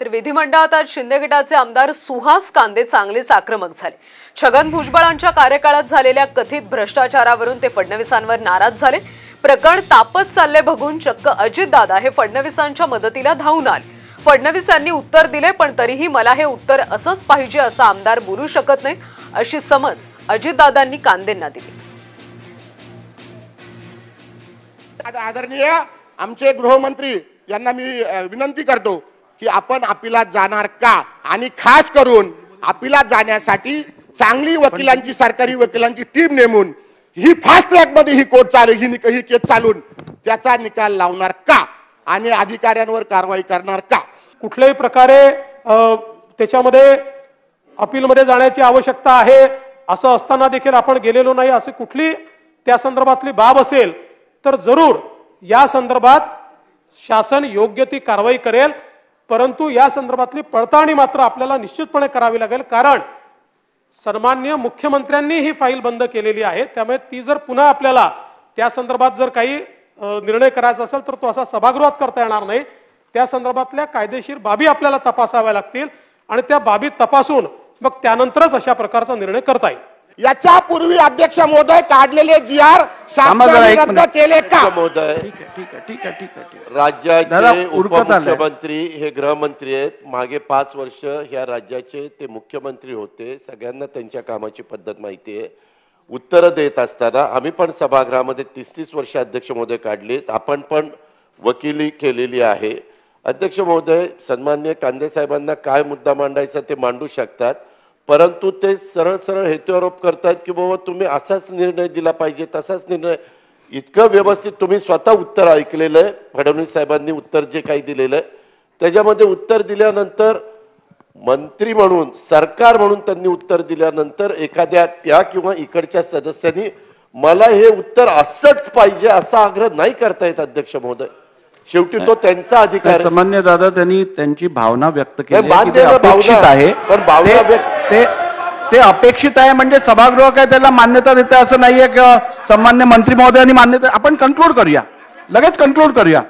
तर विधिमंडळात आज शिंदे गटाचे आमदार सुहास कांदे चांगलेच आक्रमक झाले. छगन भुजबळांच्या कार्यकाळात झालेल्या कथित भ्रष्टाचारावरून ते फडणवीसांवर नाराज झाले. प्रकरण तापत चालले बघून चक्क अजितदादा हे फडणवीसांच्या मदतीला धावून आले. फडणवीस यांनी उत्तर दिले पण तरीही मला हे उत्तर असंच पाहिजे असं आमदार बोलू शकत नाही अशी समज अजितदादांनी कांदेंना दिली. आदरणीय आमचे गृहमंत्री यांना मी विनंती करतो की आपण अपिलात जाणार का? आणि खास करून अपिलात जाण्यासाठी चांगली वकिलांची सरकारी वकिलांची टीम नेमून ही फास्ट ट्रॅकमध्ये ही कोर्ट चालू ही निक- ही केस चालून त्याचा निकाल लावणार का? आणि अधिकाऱ्यांवर कारवाई करणार का? कुठल्याही प्रकारे त्याच्यामध्ये अपीलमध्ये जाण्याची आवश्यकता आहे असं असताना देखील आपण गेलेलो नाही असे कुठली त्या संदर्भातली बाब असेल तर जरूर या संदर्भात शासन योग्य ती कारवाई करेल. परंतु या संदर्भातली पडताळणी मात्र आपल्याला निश्चितपणे करावी लागेल. कारण सन्मान्य मुख्यमंत्र्यांनी ही फाईल बंद केलेली आहे. त्यामुळे ती जर पुन्हा आपल्याला त्या संदर्भात जर काही निर्णय करायचा असेल तर तो असा सभागृहात करता येणार नाही. त्या संदर्भातल्या कायदेशीर बाबी आपल्याला तपासाव्या लागतील आणि त्या बाबी तपासून मग त्यानंतरच अशा प्रकारचा निर्णय करता येईल. याच्या पूर्वी अध्यक्ष महोदय काढलेले जी आर शासनाने एक रद्द मिनिट. केले का? महोदय ठीक आहे ठीक आहे ठीक आहे ठीक आहे ठीक आहे. दादा, राज्याचे उरकत आलंय. उपमुख्यमंत्री हे गृहमंत्री आहेत. मागे पाच वर्ष ह्या राज्याचे ते मुख्यमंत्री होते. सगळ्यांना त्यांच्या कामाची पद्धत माहिती आहे. उत्तरं देत असताना आम्ही पण सभागृहामध्ये तीस तीस वर्ष अध्यक्ष महोदय काढलीत. आपण पण वकिली केलेली आहे. अध्यक्ष महोदय सन्मान्य कांदे साहेबांना काय मुद्दा मांडायचा ते मांडू शकतात. परंतु ते सरळ सरळ हेतुआरोप करतायत की बाबा तुम्ही असाच निर्णय दिला पाहिजे तसाच निर्णय. इतकं व्यवस्थित तुम्ही स्वतः उत्तर ऐकलेलं आहे. फडणवीस साहेबांनी उत्तर जे काही दिलेलं आहे त्याच्यामध्ये उत्तर दिल्यानंतर मंत्री म्हणून सरकार म्हणून त्यांनी उत्तर दिल्यानंतर एखाद्या त्या किंवा इकडच्या सदस्यांनी मला हे उत्तर असंच पाहिजे असा आग्रह नाही करता येत अध्यक्ष महोदय. शेवटी तो त्यांचा अधिकार. सामान्य दादा त्यांनी त्यांची भावना व्यक्त केली आहे पण भावना ते- व्यक्त- ते ते अपेक्षित आहे म्हणजे सभागृह काय त्याला मान्यता देते असं नाहीये किंवा सन्मान्य मंत्री महोदयांनी मान्यता आपण कन्क्लूड करूया. लगेच कन्क्लूड करूया.